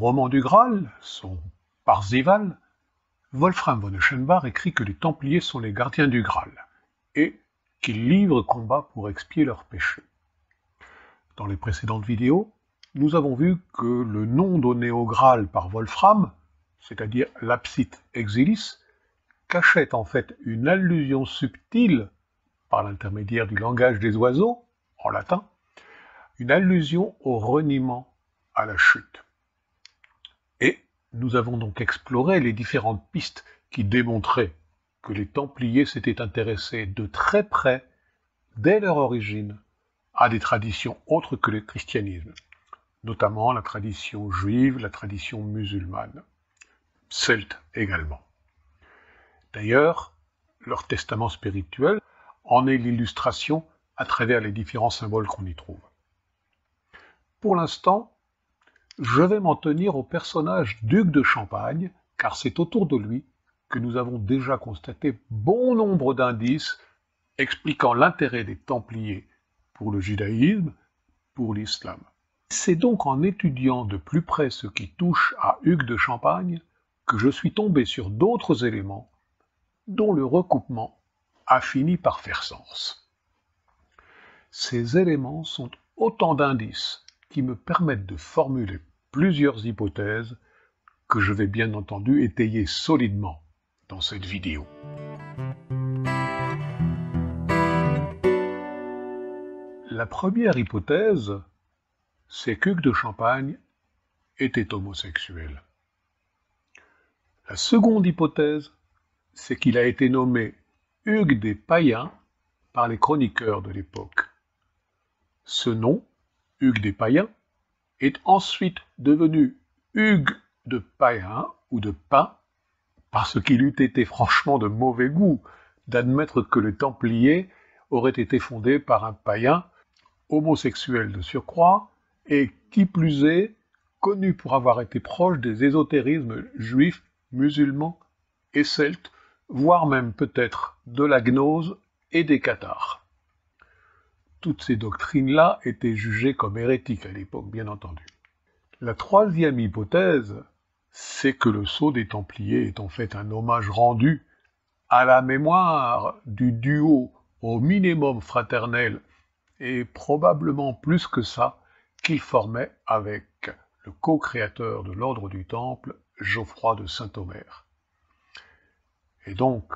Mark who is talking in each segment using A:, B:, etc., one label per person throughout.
A: roman du Graal, son Parzival, Wolfram von Eschenbach écrit que les Templiers sont les gardiens du Graal et qu'ils livrent combat pour expier leurs péchés. Dans les précédentes vidéos, nous avons vu que le nom donné au Graal par Wolfram, c'est-à-dire l'Apsite Exilis, cachait en fait une allusion subtile, par l'intermédiaire du langage des oiseaux, en latin, une allusion au reniement, à la chute. Nous avons donc exploré les différentes pistes qui démontraient que les Templiers s'étaient intéressés de très près, dès leur origine, à des traditions autres que le christianisme, notamment la tradition juive, la tradition musulmane, celte également. D'ailleurs, leur testament spirituel en est l'illustration à travers les différents symboles qu'on y trouve. Pour l'instant, je vais m'en tenir au personnage duc de Champagne, car c'est autour de lui que nous avons déjà constaté bon nombre d'indices expliquant l'intérêt des Templiers pour le judaïsme, pour l'islam. C'est donc en étudiant de plus près ce qui touche à Hugues de Champagne que je suis tombé sur d'autres éléments dont le recoupement a fini par faire sens. Ces éléments sont autant d'indices qui me permettent de formuler plusieurs hypothèses que je vais bien entendu étayer solidement dans cette vidéo. La première hypothèse, c'est qu'Hugues de Champagne était homosexuel. La seconde hypothèse, c'est qu'il a été nommé Hugues des Païens par les chroniqueurs de l'époque. Ce nom, Hugues des Païens, est ensuite devenu Hugues de Païen ou de Pain, parce qu'il eût été franchement de mauvais goût d'admettre que le Templier aurait été fondé par un païen, homosexuel de surcroît, et qui plus est, connu pour avoir été proche des ésotérismes juifs, musulmans et celtes, voire même peut-être de la gnose et des cathares. Toutes ces doctrines-là étaient jugées comme hérétiques à l'époque, bien entendu. La troisième hypothèse, c'est que le sceau des Templiers est en fait un hommage rendu à la mémoire du duo au minimum fraternel et probablement plus que ça qu'il formait avec le co-créateur de l'ordre du Temple, Geoffroy de Saint-Omer. Et donc,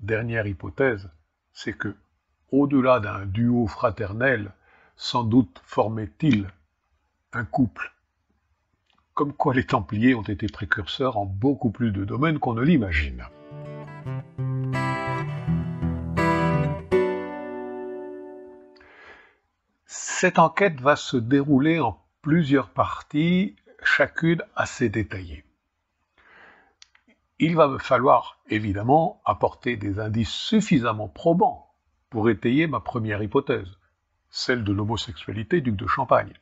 A: dernière hypothèse, c'est que, au-delà d'un duo fraternel, sans doute formait-il un couple. Comme quoi les Templiers ont été précurseurs en beaucoup plus de domaines qu'on ne l'imagine. Cette enquête va se dérouler en plusieurs parties, chacune assez détaillée il va me falloir évidemment apporter des indices suffisamment probants pour étayer ma première hypothèse, celle de l'homosexualité duc de Champagne.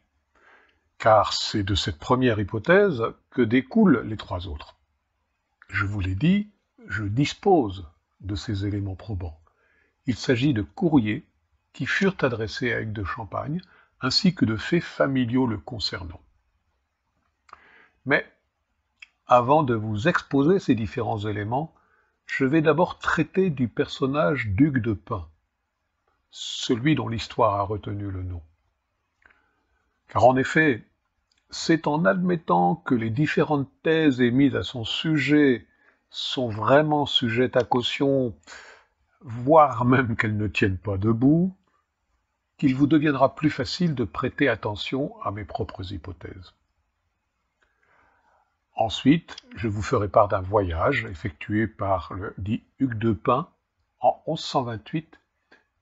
A: Car c'est de cette première hypothèse que découlent les trois autres. Je vous l'ai dit, je dispose de ces éléments probants. Il s'agit de courriers qui furent adressés à Hugues de Champagne, ainsi que de faits familiaux le concernant. Mais avant de vous exposer ces différents éléments, je vais d'abord traiter du personnage Duc de Pin, celui dont l'histoire a retenu le nom. Car en effet, c'est en admettant que les différentes thèses émises à son sujet sont vraiment sujettes à caution, voire même qu'elles ne tiennent pas debout, qu'il vous deviendra plus facile de prêter attention à mes propres hypothèses. Ensuite, je vous ferai part d'un voyage effectué par le dit Hugues de Pin en 1128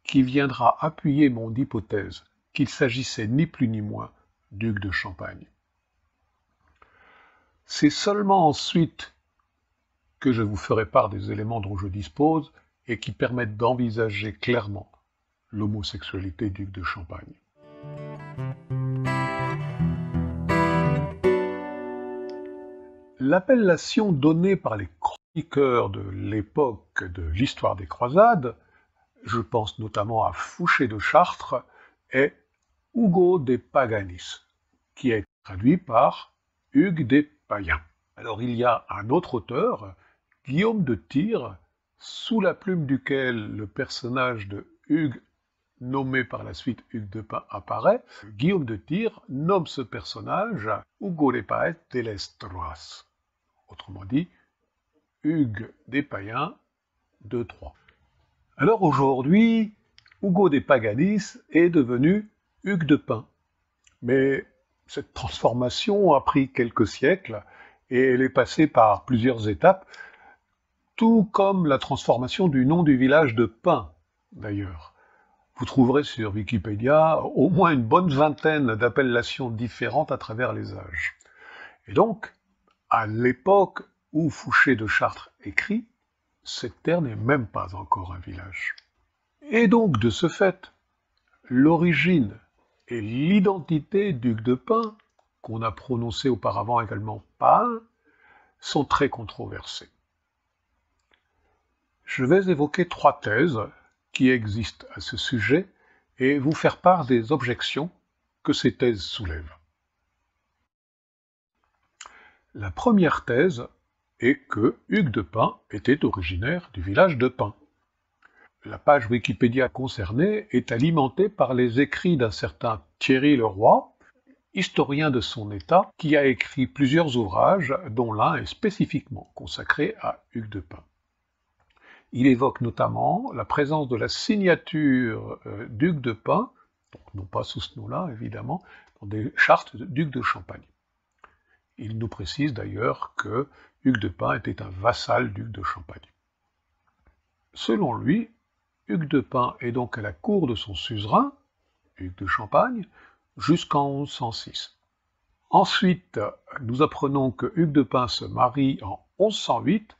A: qui viendra appuyer mon hypothèse qu'il s'agissait ni plus ni moins d'Hugues de Champagne. C'est seulement ensuite que je vous ferai part des éléments dont je dispose et qui permettent d'envisager clairement l'homosexualité d'Hugues de Champagne. L'appellation donnée par les chroniqueurs de l'époque de l'histoire des croisades, je pense notamment à Fouché de Chartres, est Hugo de Paganis, qui est traduit par Hugues des païens. Alors il y a un autre auteur, Guillaume de Tyr, sous la plume duquel le personnage de Hugues, nommé par la suite Hugues de Pin, apparaît. Guillaume de Tyr nomme ce personnage Hugo de Paet de l'Estroas. Autrement dit, Hugues des païens de Troyes. Alors aujourd'hui, Hugo des Paganis est devenu Hugues de Pin. Mais cette transformation a pris quelques siècles et elle est passée par plusieurs étapes, tout comme la transformation du nom du village de Pin, d'ailleurs. Vous trouverez sur Wikipédia au moins une bonne vingtaine d'appellations différentes à travers les âges. Et donc, à l'époque où Fouché de Chartres écrit, cette terre n'est même pas encore un village. Et donc, de ce fait, l'origine et l'identité duc de Pin, qu'on a prononcé auparavant également Pain, sont très controversées. Je vais évoquer trois thèses qui existent à ce sujet et vous faire part des objections que ces thèses soulèvent. La première thèse est que Hugues de Pin était originaire du village de Pin. La page Wikipédia concernée est alimentée par les écrits d'un certain Thierry Leroy, historien de son état, qui a écrit plusieurs ouvrages, dont l'un est spécifiquement consacré à Hugues de Pin. Il évoque notamment la présence de la signature euh, d'Hugues de Pin, donc non pas sous ce nom-là évidemment, dans des chartes de Duc de Champagne. Il nous précise d'ailleurs que Hugues de Pin était un vassal duc de Champagne. Selon lui, Hugues de Pin est donc à la cour de son suzerain, Hugues de Champagne, jusqu'en 1106. Ensuite, nous apprenons que Hugues de Pin se marie en 1108,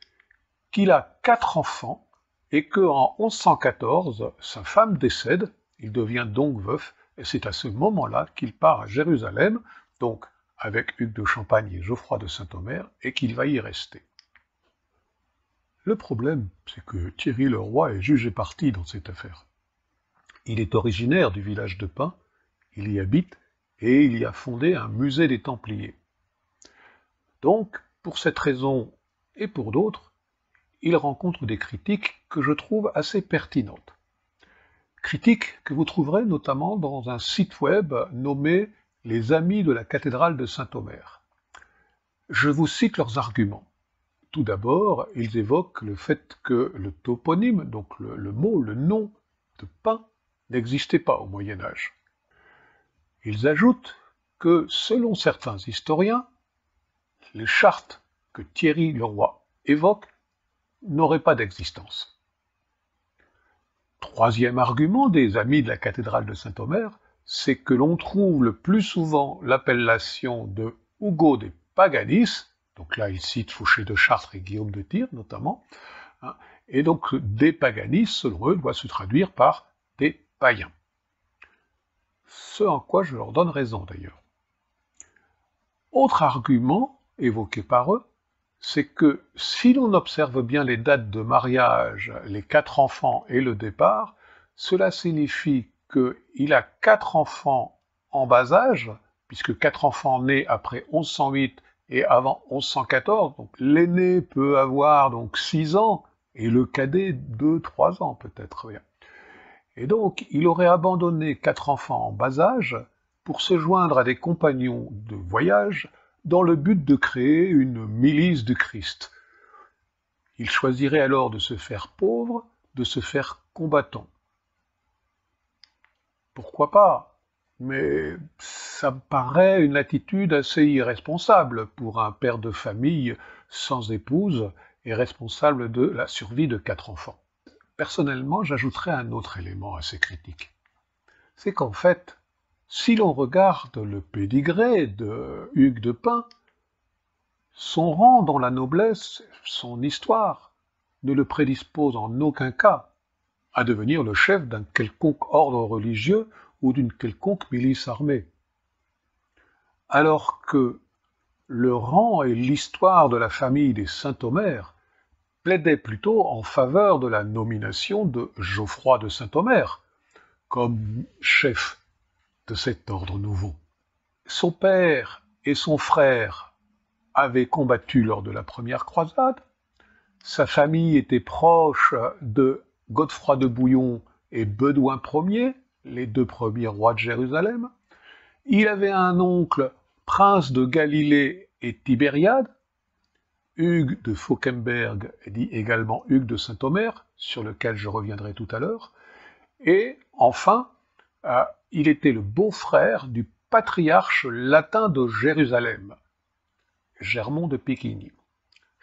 A: qu'il a quatre enfants, et que en 1114, sa femme décède, il devient donc veuf, et c'est à ce moment-là qu'il part à Jérusalem, donc avec Hugues de Champagne et Geoffroy de Saint-Omer, et qu'il va y rester. Le problème, c'est que Thierry le roi est jugé parti dans cette affaire. Il est originaire du village de Pin, il y habite, et il y a fondé un musée des Templiers. Donc, pour cette raison et pour d'autres, il rencontre des critiques que je trouve assez pertinentes. Critiques que vous trouverez notamment dans un site web nommé Les Amis de la cathédrale de Saint-Omer. Je vous cite leurs arguments. Tout d'abord, ils évoquent le fait que le toponyme, donc le, mot, le nom de pain, n'existait pas au Moyen Âge. Ils ajoutent que, selon certains historiens, les chartes que Thierry Leroy évoque n'auraient pas d'existence. Troisième argument des amis de la cathédrale de Saint-Omer, c'est que l'on trouve le plus souvent l'appellation de Hugo de Paganis donc là, il cite Fouché de Chartres et Guillaume de Tyr, notamment. Hein. et donc, des paganistes, selon eux, doit se traduire par des païens. Ce en quoi je leur donne raison, d'ailleurs. Autre argument évoqué par eux, c'est que si l'on observe bien les dates de mariage, les quatre enfants et le départ, cela signifie qu'il a quatre enfants en bas âge, puisque quatre enfants nés après 1108 et avant 1114, donc l'aîné peut avoir donc 6 ans et le cadet 2-3 ans peut-être. Et donc il aurait abandonné quatre enfants en bas âge pour se joindre à des compagnons de voyage dans le but de créer une milice du Christ. Il choisirait alors de se faire pauvre, de se faire combattant. Pourquoi pas mais ça me paraît une attitude assez irresponsable pour un père de famille sans épouse et responsable de la survie de quatre enfants. Personnellement, j'ajouterais un autre élément à ces critiques. C'est qu'en fait, si l'on regarde le pédigré de Hugues de Pin, son rang dans la noblesse, son histoire, ne le prédispose en aucun cas à devenir le chef d'un quelconque ordre religieux ou d'une quelconque milice armée. Alors que le rang et l'histoire de la famille des Saint-Omer plaidaient plutôt en faveur de la nomination de Geoffroy de Saint-Omer comme chef de cet ordre nouveau. Son père et son frère avait combattu lors de la première croisade. Sa famille était proche de Godefroy de Bouillon et Bedouin Ier, les deux premiers rois de Jérusalem. Il avait un oncle, prince de Galilée et Tibériade, Hugues de Fauquemberg, dit également Hugues de Saint-Omer, sur lequel je reviendrai tout à l'heure. Et enfin, euh, il était le beau-frère du patriarche latin de Jérusalem, Germont de Péquigny.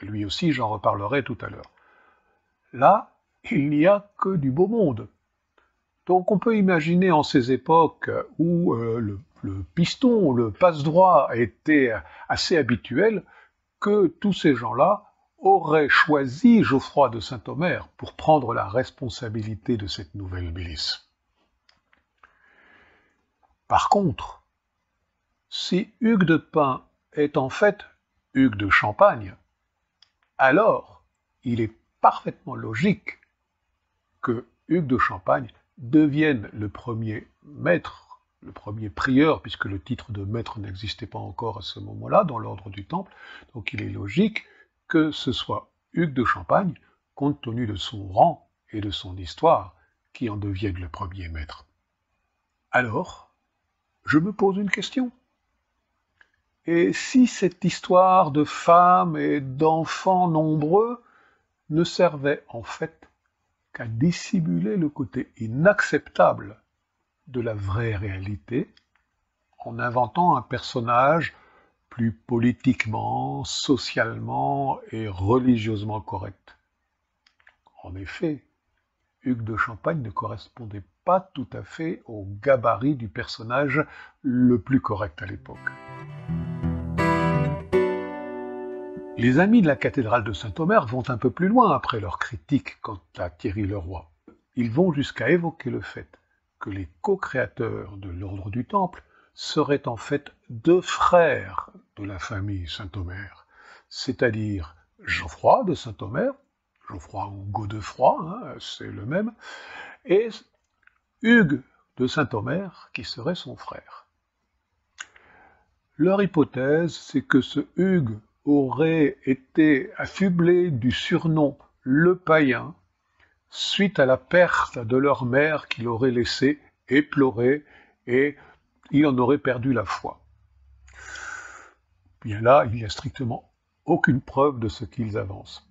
A: Lui aussi, j'en reparlerai tout à l'heure. Là, il n'y a que du beau monde. Donc on peut imaginer en ces époques où euh, le, le, piston, le passe-droit était assez habituel, que tous ces gens-là auraient choisi Geoffroy de Saint-Omer pour prendre la responsabilité de cette nouvelle milice. Par contre, si Hugues de Pin est en fait Hugues de Champagne, alors il est parfaitement logique que Hugues de Champagne devienne le premier maître, le premier prieur, puisque le titre de maître n'existait pas encore à ce moment-là dans l'ordre du Temple, donc il est logique que ce soit Hugues de Champagne, compte tenu de son rang et de son histoire, qui en devienne le premier maître. Alors, je me pose une question. Et si cette histoire de femmes et d'enfants nombreux ne servait en fait qu'à dissimuler le côté inacceptable de la vraie réalité en inventant un personnage plus politiquement, socialement et religieusement correct. En effet, Hugues de Champagne ne correspondait pas tout à fait au gabarit du personnage le plus correct à l'époque. Les amis de la cathédrale de Saint-Omer vont un peu plus loin après leur critique quant à Thierry Leroy. Ils vont jusqu'à évoquer le fait que les co-créateurs de l'ordre du Temple seraient en fait deux frères de la famille Saint-Omer, c'est-à-dire Geoffroy de Saint-Omer, Geoffroy ou Godefroy, hein, c'est le même, et Hugues de Saint-Omer, qui serait son frère. Leur hypothèse, c'est que ce Hugues aurait été affublé du surnom le païen suite à la perte de leur mère qu'il aurait laissé éplorée et il en aurait perdu la foi. Bien là, il n'y a strictement aucune preuve de ce qu'ils avancent.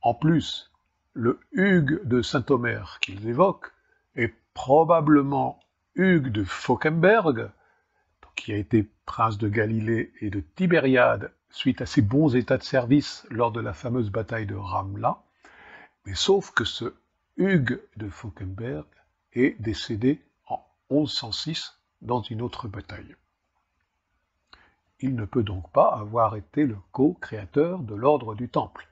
A: En plus, le Hugues de Saint-Omer qu'ils évoquent est probablement Hugues de Fauquemberg, qui a été prince de Galilée et de Tibériade suite à ses bons états de service lors de la fameuse bataille de Ramla, mais sauf que ce Hugues de Fauquemberg est décédé en 1106 dans une autre bataille. Il ne peut donc pas avoir été le co-créateur de l'ordre du Temple,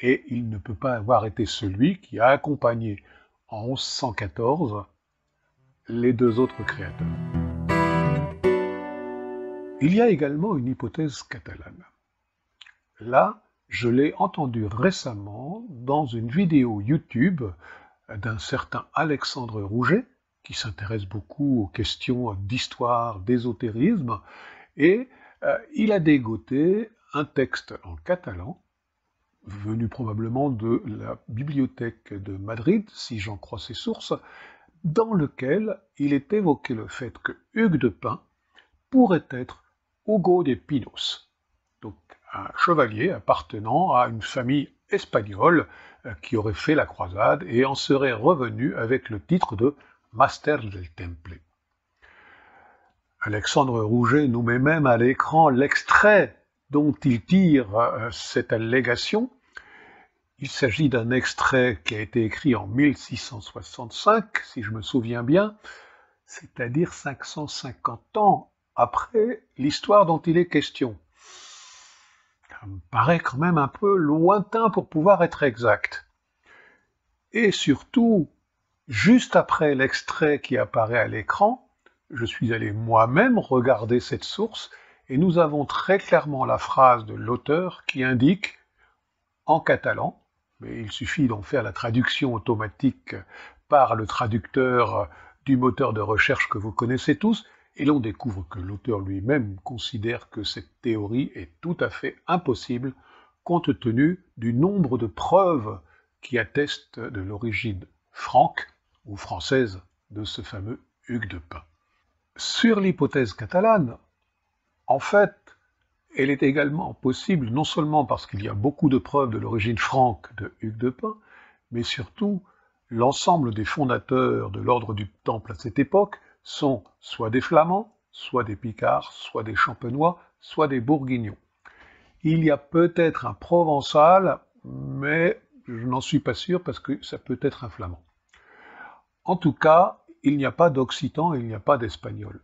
A: et il ne peut pas avoir été celui qui a accompagné en 1114 les deux autres créateurs. Il y a également une hypothèse catalane. Là, je l'ai entendu récemment dans une vidéo YouTube d'un certain Alexandre Rouget, qui s'intéresse beaucoup aux questions d'histoire, d'ésotérisme, et euh, il a dégoté un texte en catalan, venu probablement de la bibliothèque de Madrid, si j'en crois ses sources, dans lequel il est évoqué le fait que Hugues de Pin pourrait être Hugo de Pinos, un chevalier appartenant à une famille espagnole euh, qui aurait fait la croisade et en serait revenu avec le titre de Master del Temple. Alexandre Rouget nous met même à l'écran l'extrait dont il tire euh, cette allégation. Il s'agit d'un extrait qui a été écrit en 1665, si je me souviens bien, c'est-à-dire 550 ans après l'histoire dont il est question. Ça me paraît quand même un peu lointain pour pouvoir être exact. Et surtout, juste après l'extrait qui apparaît à l'écran, je suis allé moi-même regarder cette source et nous avons très clairement la phrase de l'auteur qui indique en catalan, mais il suffit d'en faire la traduction automatique par le traducteur du moteur de recherche que vous connaissez tous, et l'on découvre que l'auteur lui-même considère que cette théorie est tout à fait impossible compte tenu du nombre de preuves qui attestent de l'origine franque ou française de ce fameux Hugues de Pin. Sur l'hypothèse catalane, en fait, elle est également possible non seulement parce qu'il y a beaucoup de preuves de l'origine franque de Hugues de Pin, mais surtout l'ensemble des fondateurs de l'ordre du Temple à cette époque sont soit des Flamands, soit des Picards, soit des Champenois, soit des Bourguignons. Il y a peut-être un Provençal, mais je n'en suis pas sûr parce que ça peut être un Flamand. En tout cas, il n'y a pas d'Occitan il n'y a pas d'Espagnol.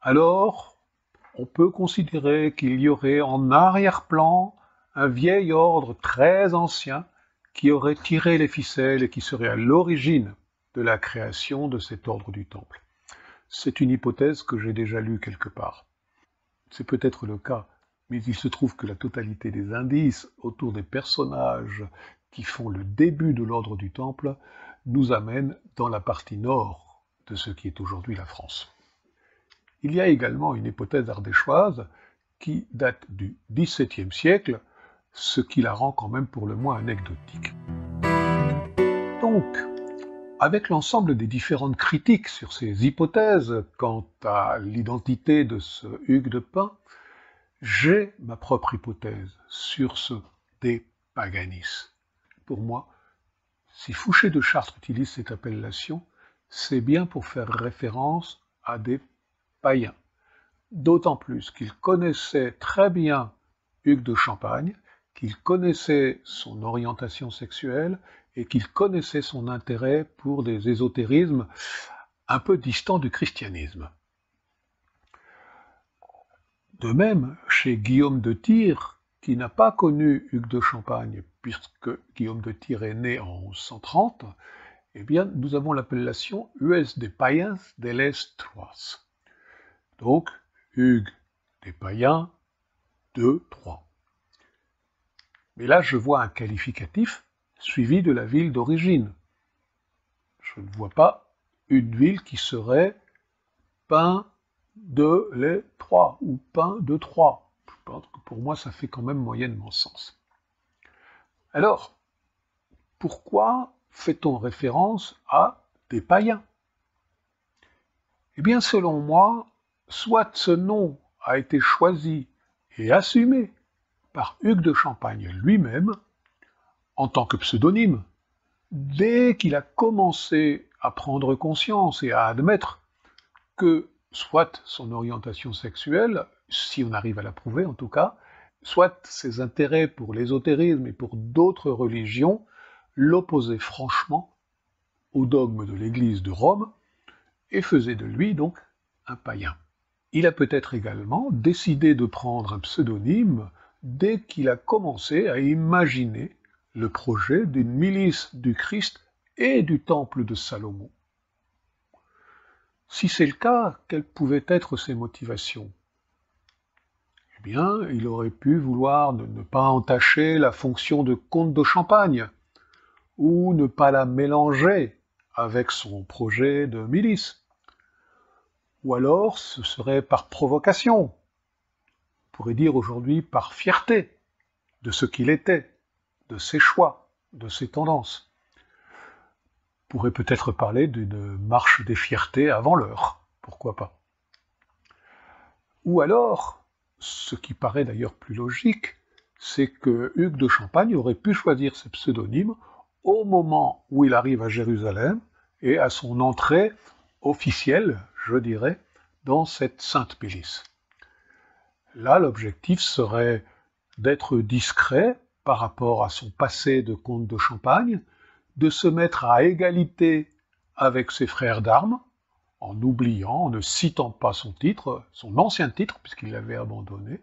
A: Alors, on peut considérer qu'il y aurait en arrière-plan un vieil ordre très ancien qui aurait tiré les ficelles et qui serait à l'origine de la création de cet ordre du Temple. C'est une hypothèse que j'ai déjà lue quelque part. C'est peut-être le cas, mais il se trouve que la totalité des indices autour des personnages qui font le début de l'ordre du Temple nous amène dans la partie nord de ce qui est aujourd'hui la France. Il y a également une hypothèse ardéchoise qui date du XVIIe siècle, ce qui la rend quand même pour le moins anecdotique. Donc, avec l'ensemble des différentes critiques sur ces hypothèses quant à l'identité de ce Hugues de Pin, j'ai ma propre hypothèse sur ce De Paganis. Pour moi, si Fouché de Chartres utilise cette appellation, c'est bien pour faire référence à des païens. D'autant plus qu'il connaissait très bien Hugues de Champagne, qu'il connaissait son orientation sexuelle et qu'il connaissait son intérêt pour des ésotérismes un peu distants du christianisme. De même, chez Guillaume de Tyr, qui n'a pas connu Hugues de Champagne, puisque Guillaume de Tyr est né en 1130, eh bien, nous avons l'appellation US des païens de l'Est Trois. Donc, Hugues des païens, 2, 3. Mais là, je vois un qualificatif suivi de la ville d'origine. Je ne vois pas une ville qui serait pain de les trois ou pain de trois pour moi, ça fait quand même moyennement sens. Alors, pourquoi fait-on référence à des païens? Eh bien, selon moi, soit ce nom a été choisi et assumé par Hugues de Champagne lui-même, en tant que pseudonyme, dès qu'il a commencé à prendre conscience et à admettre que soit son orientation sexuelle si on arrive à la prouver en tout cas, soit ses intérêts pour l'ésotérisme et pour d'autres religions l'opposaient franchement au dogme de l'Église de Rome et faisaient de lui donc un païen. Il a peut-être également décidé de prendre un pseudonyme dès qu'il a commencé à imaginer le projet d'une milice du Christ et du temple de Salomon. Si c'est le cas, quelles pouvaient être ses motivations? Bien, il aurait pu vouloir ne, pas entacher la fonction de comte de Champagne, ou ne pas la mélanger avec son projet de milice. Ou alors ce serait par provocation, on pourrait dire aujourd'hui par fierté de ce qu'il était, de ses choix, de ses tendances. On pourrait peut-être parler d'une marche des fiertés avant l'heure, pourquoi pas. Ou alors, ce qui paraît d'ailleurs plus logique, c'est que Hugues de Champagne aurait pu choisir ce pseudonyme au moment où il arrive à Jérusalem et à son entrée officielle, je dirais, dans cette sainte milice. Là, l'objectif serait d'être discret par rapport à son passé de comte de Champagne, de se mettre à égalité avec ses frères d'armes, en oubliant, en ne citant pas son titre, son ancien titre, puisqu'il l'avait abandonné.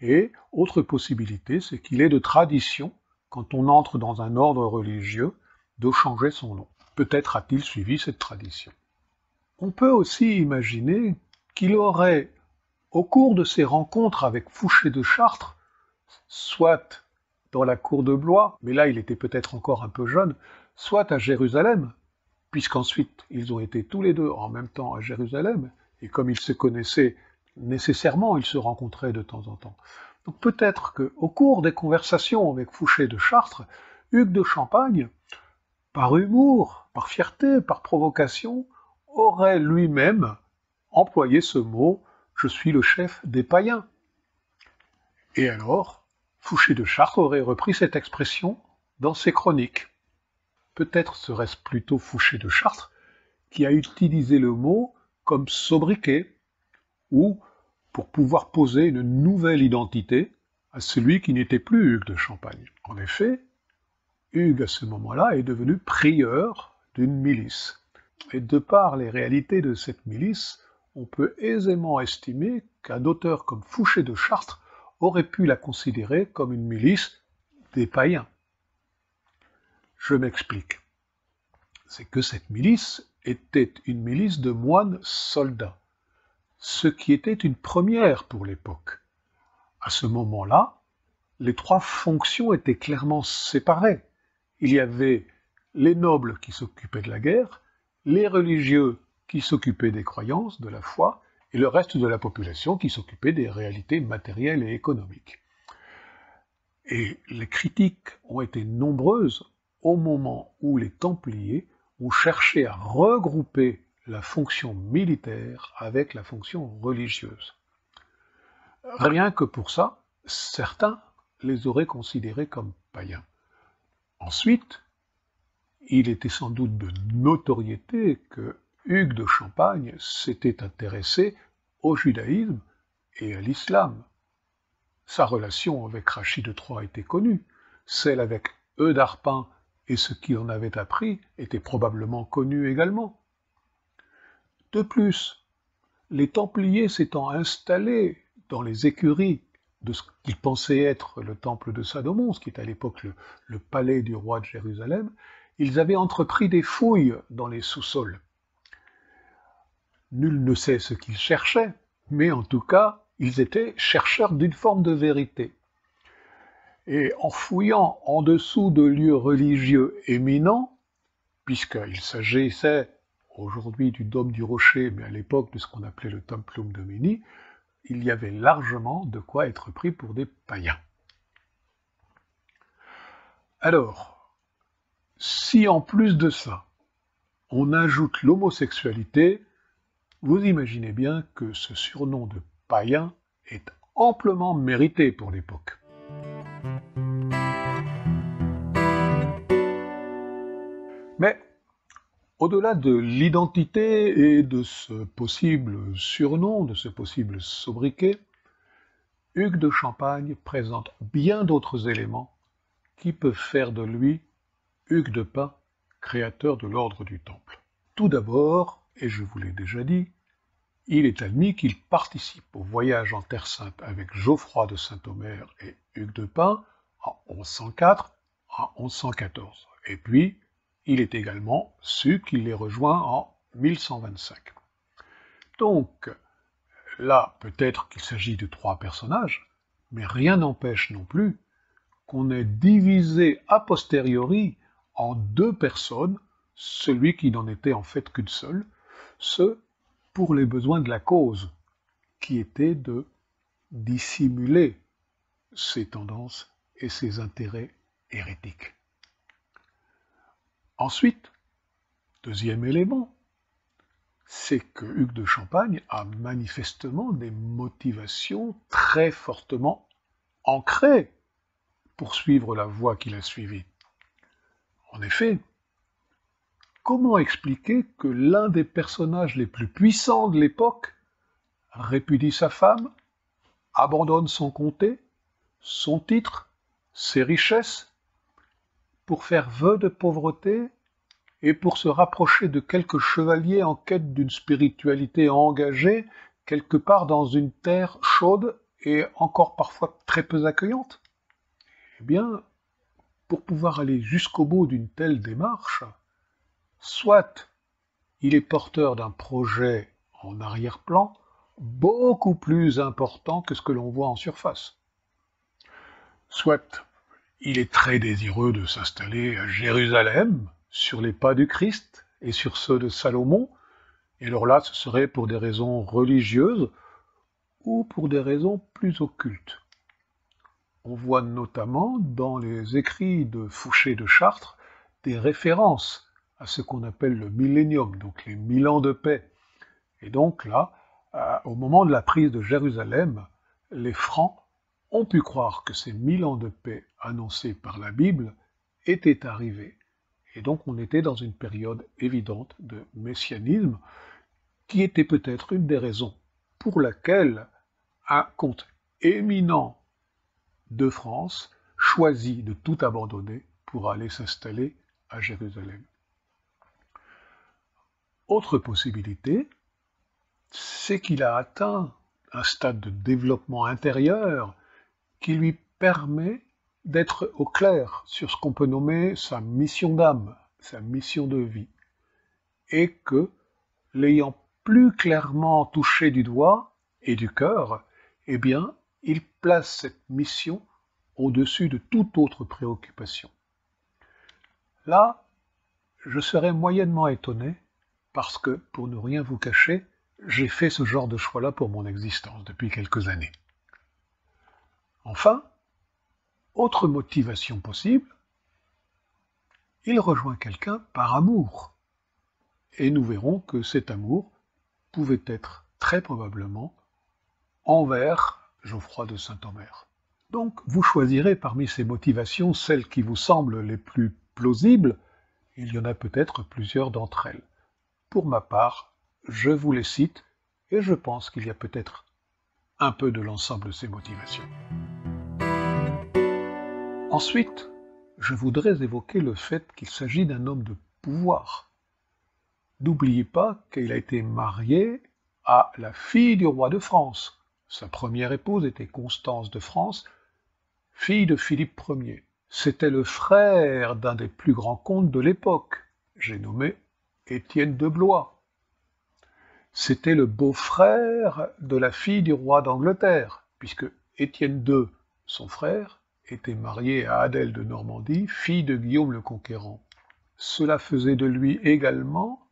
A: Et autre possibilité, c'est qu'il est de tradition, quand on entre dans un ordre religieux, de changer son nom. Peut-être a-t-il suivi cette tradition. On peut aussi imaginer qu'il aurait, au cours de ses rencontres avec Fouché de Chartres, soit dans la cour de Blois, mais là il était peut-être encore un peu jeune, soit à Jérusalem, puisqu'ensuite ils ont été tous les deux en même temps à Jérusalem, et comme ils se connaissaient nécessairement, ils se rencontraient de temps en temps. Donc peut-être qu'au cours des conversations avec Fouché de Chartres, Hugues de Champagne, par humour, par fierté, par provocation, aurait lui-même employé ce mot Je suis le chef des païens. Et alors, Fouché de Chartres aurait repris cette expression dans ses chroniques. Peut-être serait-ce plutôt Fouché de Chartres qui a utilisé le mot comme sobriquet ou pour pouvoir poser une nouvelle identité à celui qui n'était plus Hugues de Champagne. En effet, Hugues à ce moment-là est devenu prieur d'une milice. Et de par les réalités de cette milice, on peut aisément estimer qu'un auteur comme Fouché de Chartres aurait pu la considérer comme une milice des païens. Je m'explique. C'est que cette milice était une milice de moines soldats, ce qui était une première pour l'époque. À ce moment-là, les trois fonctions étaient clairement séparées. Il y avait les nobles qui s'occupaient de la guerre, les religieux qui s'occupaient des croyances, de la foi, et le reste de la population qui s'occupait des réalités matérielles et économiques. Et les critiques ont été nombreuses au moment où les Templiers ont cherché à regrouper la fonction militaire avec la fonction religieuse. Rien que pour ça, certains les auraient considérés comme païens. Ensuite, il était sans doute de notoriété que Hugues de Champagne s'était intéressé au judaïsme et à l'islam. Sa relation avec Rachid de Troyes était connue, celle avec Eudarpin et ce qu'il en avait appris était probablement connu également. De plus, les Templiers s'étant installés dans les écuries de ce qu'ils pensaient être le temple de Salomon, ce qui est à l'époque le, palais du roi de Jérusalem, ils avaient entrepris des fouilles dans les sous-sols. Nul ne sait ce qu'ils cherchaient, mais en tout cas, ils étaient chercheurs d'une forme de vérité. Et en fouillant en dessous de lieux religieux éminents, puisqu'il s'agissait aujourd'hui du dôme du rocher, mais à l'époque de ce qu'on appelait le Templum Domini, il y avait largement de quoi être pris pour des païens. Alors, si en plus de ça, on ajoute l'homosexualité, vous imaginez bien que ce surnom de païen est amplement mérité pour l'époque. Mais au-delà de l'identité et de ce possible surnom, de ce possible sobriquet, Hugues de Champagne présente bien d'autres éléments qui peuvent faire de lui Hugues de Pin, créateur de l'ordre du Temple. Tout d'abord, et je vous l'ai déjà dit, il est admis qu'il participe au voyage en Terre Sainte avec Geoffroy de Saint-Omer et Hugues de Pin en 1104 à 1114. Et puis, il est également su qu'il les rejoint en 1125. Donc, là, peut-être qu'il s'agit de trois personnages, mais rien n'empêche non plus qu'on ait divisé a posteriori en deux personnes celui qui n'en était en fait qu'une seule, ce pour les besoins de la cause, qui était de dissimuler ses tendances et ses intérêts hérétiques. Ensuite, deuxième élément, c'est que Hugues de Champagne a manifestement des motivations très fortement ancrées pour suivre la voie qu'il a suivie. En effet, comment expliquer que l'un des personnages les plus puissants de l'époque répudie sa femme, abandonne son comté, son titre, ses richesses, pour faire vœu de pauvreté et pour se rapprocher de quelques chevaliers en quête d'une spiritualité engagée quelque part dans une terre chaude et encore parfois très peu accueillante? Eh bien, pour pouvoir aller jusqu'au bout d'une telle démarche, soit il est porteur d'un projet en arrière-plan beaucoup plus important que ce que l'on voit en surface. Soit il est très désireux de s'installer à Jérusalem, sur les pas du Christ et sur ceux de Salomon, Et alors là, ce serait pour des raisons religieuses ou pour des raisons plus occultes. On voit notamment dans les écrits de Fouché de Chartres des références à ce qu'on appelle le millénium, donc les mille ans de paix. Et donc là, au moment de la prise de Jérusalem, les Francs ont pu croire que ces mille ans de paix annoncés par la Bible étaient arrivés. Et donc on était dans une période évidente de messianisme, qui était peut-être une des raisons pour laquelle un comte éminent de France choisit de tout abandonner pour aller s'installer à Jérusalem. Autre possibilité, c'est qu'il a atteint un stade de développement intérieur qui lui permet d'être au clair sur ce qu'on peut nommer sa mission d'âme, sa mission de vie, et que, l'ayant plus clairement touché du doigt et du cœur, eh bien, il place cette mission au-dessus de toute autre préoccupation. Là, je serais moyennement étonné parce que, pour ne rien vous cacher, j'ai fait ce genre de choix-là pour mon existence depuis quelques années. Enfin, autre motivation possible, il rejoint quelqu'un par amour. Et nous verrons que cet amour pouvait être très probablement envers Geoffroy de Saint-Omer. Donc vous choisirez parmi ces motivations celles qui vous semblent les plus plausibles, il y en a peut-être plusieurs d'entre elles. Pour ma part, je vous les cite et je pense qu'il y a peut-être un peu de l'ensemble de ces motivations. Ensuite, je voudrais évoquer le fait qu'il s'agit d'un homme de pouvoir. N'oubliez pas qu'il a été marié à la fille du roi de France, sa première épouse était Constance de France, fille de Philippe Ier. C'était le frère d'un des plus grands comtes de l'époque, j'ai nommé Étienne de Blois. C'était le beau-frère de la fille du roi d'Angleterre, puisque Étienne II, son frère, était marié à Adèle de Normandie, fille de Guillaume le Conquérant. Cela faisait de lui également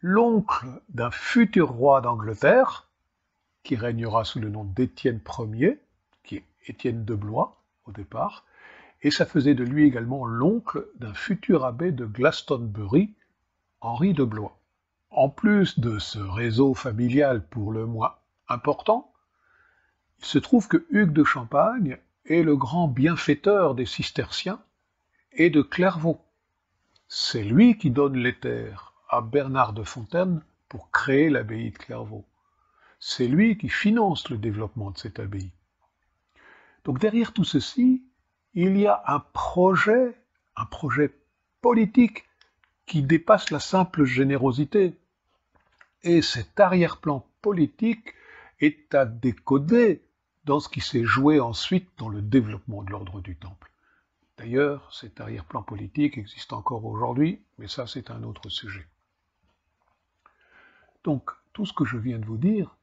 A: l'oncle d'un futur roi d'Angleterre, qui régnera sous le nom d'Étienne Ier, qui est Étienne de Blois au départ, et ça faisait de lui également l'oncle d'un futur abbé de Glastonbury, Henri de Blois. En plus de ce réseau familial pour le moins important, il se trouve que Hugues de Champagne est le grand bienfaiteur des cisterciens et de Clairvaux. C'est lui qui donne les terres à Bernard de Fontaine pour créer l'abbaye de Clairvaux c'est lui qui finance le développement de cette abbaye. Donc derrière tout ceci, il y a un projet, un projet politique qui dépasse la simple générosité. Et cet arrière-plan politique est à décoder dans ce qui s'est joué ensuite dans le développement de l'ordre du Temple. D'ailleurs, cet arrière-plan politique existe encore aujourd'hui, mais ça c'est un autre sujet. Donc, tout ce que je viens de vous dire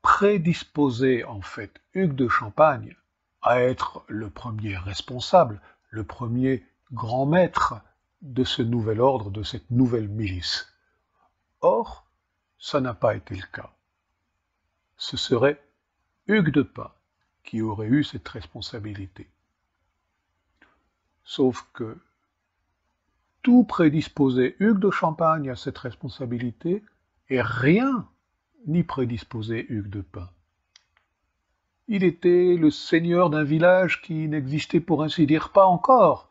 A: prédisposé en fait Hugues de Champagne à être le premier responsable, le premier grand maître de ce nouvel ordre, de cette nouvelle milice. Or, ça n'a pas été le cas. Ce serait Hugues de Pin qui aurait eu cette responsabilité. Sauf que tout prédisposait Hugues de Champagne à cette responsabilité et rien ni prédisposé Hugues de Pin. Il était le seigneur d'un village qui n'existait pour ainsi dire pas encore.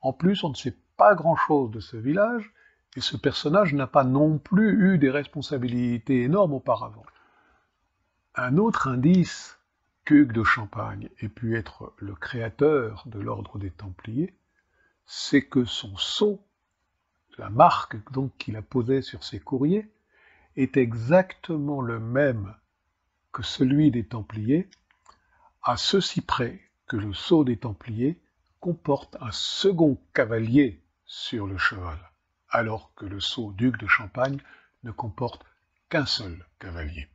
A: En plus, on ne sait pas grand-chose de ce village, et ce personnage n'a pas non plus eu des responsabilités énormes auparavant. Un autre indice qu'Hugues de Champagne ait pu être le créateur de l'ordre des Templiers, c'est que son sceau, la marque donc qu'il a posée sur ses courriers, est exactement le même que celui des Templiers, à ceci près que le sceau des Templiers comporte un second cavalier sur le cheval, alors que le sceau duc de Champagne ne comporte qu'un seul cavalier.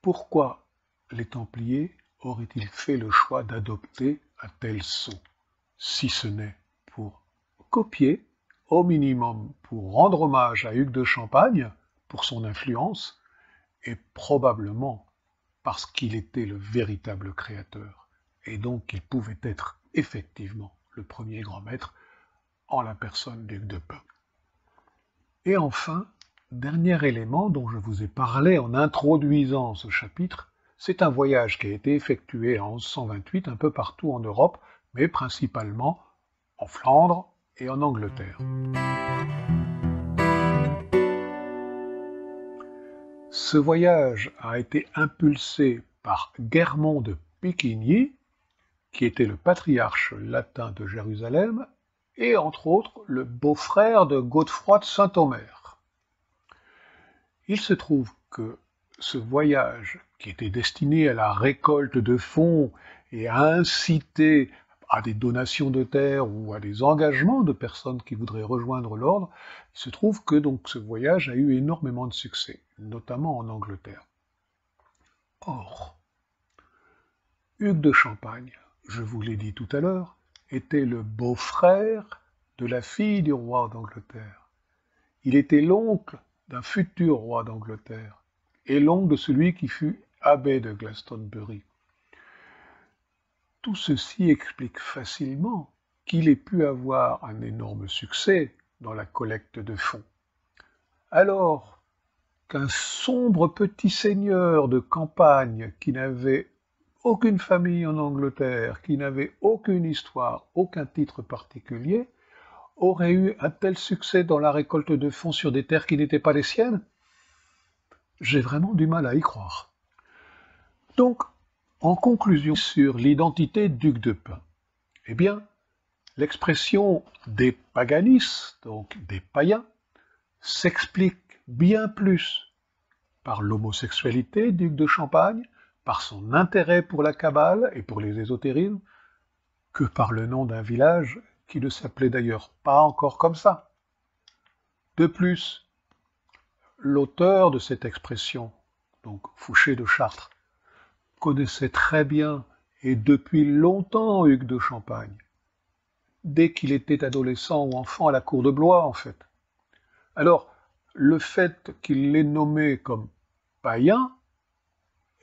A: Pourquoi les Templiers auraient-ils fait le choix d'adopter un tel sceau, si ce n'est pour copier, au minimum pour rendre hommage à Hugues de Champagne, pour son influence, et probablement parce qu'il était le véritable créateur, et donc qu'il pouvait être effectivement le premier grand maître la personne d'Hugues de Pin. Et enfin, dernier élément dont je vous ai parlé en introduisant ce chapitre, c'est un voyage qui a été effectué en 1128 un peu partout en Europe, mais principalement en Flandre et en Angleterre. Ce voyage a été impulsé par Guermont de Piquigny, qui était le patriarche latin de Jérusalem, et entre autres le beau-frère de Godefroy de Saint-Omer. Il se trouve que ce voyage, qui était destiné à la récolte de fonds et à inciter à des donations de terres ou à des engagements de personnes qui voudraient rejoindre l'ordre, il se trouve que donc ce voyage a eu énormément de succès, notamment en Angleterre. Or, Hugues de Champagne, je vous l'ai dit tout à l'heure, était le beau-frère de la fille du roi d'Angleterre. Il était l'oncle d'un futur roi d'Angleterre et l'oncle de celui qui fut abbé de Glastonbury. Tout ceci explique facilement qu'il ait pu avoir un énorme succès dans la collecte de fonds. Alors qu'un sombre petit seigneur de campagne qui n'avait aucune famille en Angleterre, qui n'avait aucune histoire, aucun titre particulier, aurait eu un tel succès dans la récolte de fonds sur des terres qui n'étaient pas les siennes J'ai vraiment du mal à y croire. Donc, en conclusion sur l'identité duc de Pin, eh bien, l'expression des paganistes, donc des païens, s'explique bien plus par l'homosexualité duc de Champagne, par son intérêt pour la cabale et pour les ésotérismes, que par le nom d'un village qui ne s'appelait d'ailleurs pas encore comme ça. De plus, l'auteur de cette expression, donc Fouché de Chartres, connaissait très bien et depuis longtemps Hugues de Champagne, dès qu'il était adolescent ou enfant à la cour de Blois en fait. Alors, le fait qu'il l'ait nommé comme païen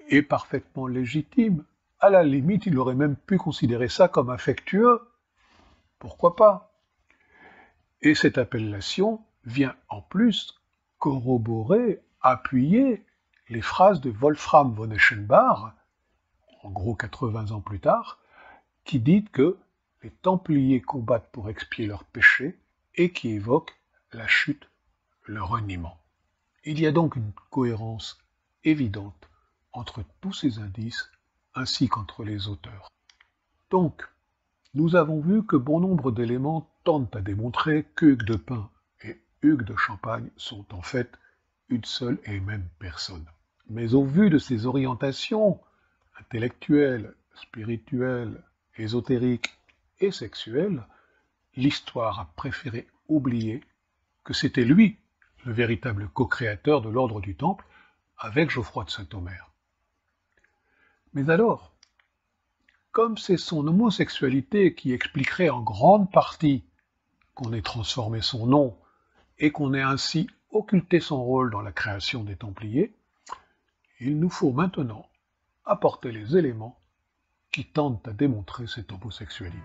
A: est parfaitement légitime. À la limite, il aurait même pu considérer ça comme affectueux. Pourquoi pas? Et cette appellation vient en plus corroborer, appuyer les phrases de Wolfram von Eschenbach en gros 80 ans plus tard, qui dit que les Templiers combattent pour expier leurs péchés et qui évoque la chute, le reniement. Il y a donc une cohérence évidente entre tous ces indices ainsi qu'entre les auteurs. Donc, nous avons vu que bon nombre d'éléments tentent à démontrer qu'Hugues de Pin et Hugues de Champagne sont en fait une seule et même personne. Mais au vu de ces orientations, intellectuel, spirituel, ésotérique et sexuel, l'histoire a préféré oublier que c'était lui le véritable co-créateur de l'ordre du Temple avec Geoffroy de Saint-Omer. Mais alors, comme c'est son homosexualité qui expliquerait en grande partie qu'on ait transformé son nom et qu'on ait ainsi occulté son rôle dans la création des Templiers, il nous faut maintenant apporter les éléments qui tentent à démontrer cette homosexualité.